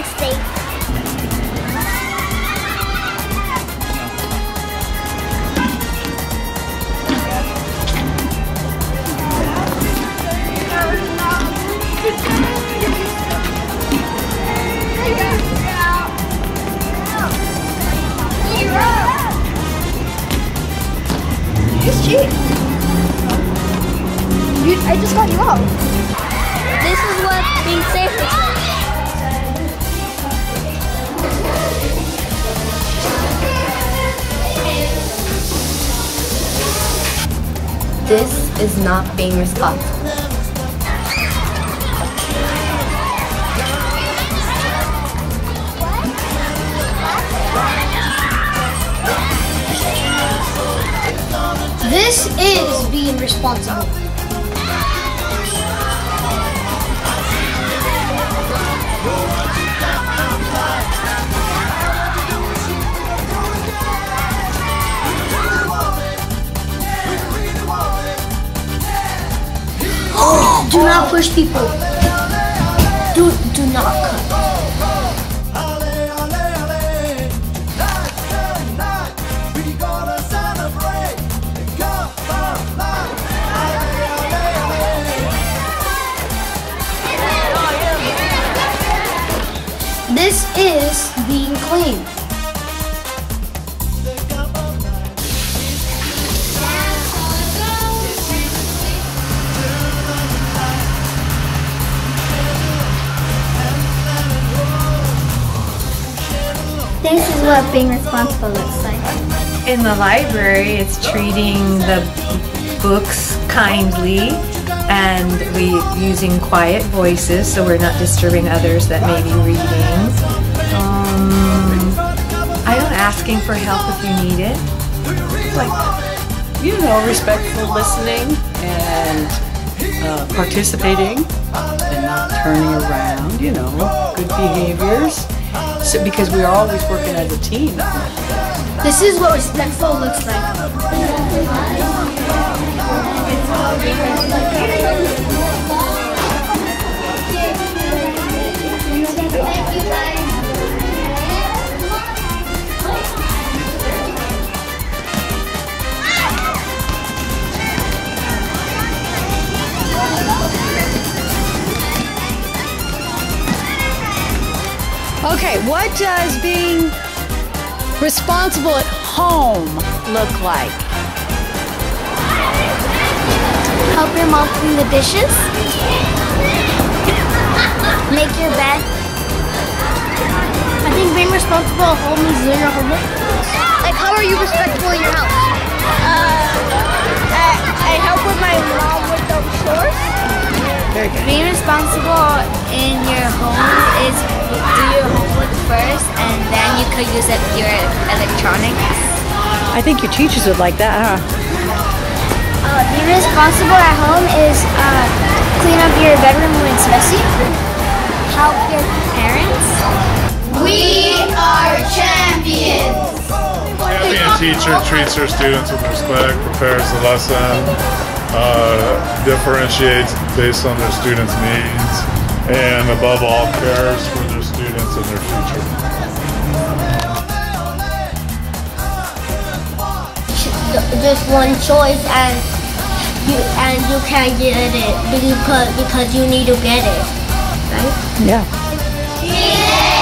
being safe. It's cheap. I just got you out. This is not being responsible. This is being responsible. Do not push people. Do do not cut. This is being clean. This is what being responsible looks like. In the library, it's treating the books kindly and we using quiet voices so we're not disturbing others that may be reading. Um, I don't asking for help if you need it. like, you know, respectful listening and uh, participating and not turning around, you know, good behaviors. So, because we are always working as a team. This is what respectful looks like. Okay, what does being responsible at home look like? Help your mom clean the dishes. Make your bed. I think being responsible at home is doing your homework. Like, how are you respectful in your house? Uh, I, I help with my mom with the chores. Very. Being responsible in your home is do your homework first, and then you could use it your electronics. I think your teachers would like that, huh? Uh, being responsible at home is uh, clean up your bedroom when it's messy. Help your parents. We are champions! Champion teacher treats her students with respect, prepares the lesson, uh, differentiates based on their students' needs, and above all, cares for their students and their future. Just one choice, and you and you can't get it because because you need to get it, right? Yeah. Yeah.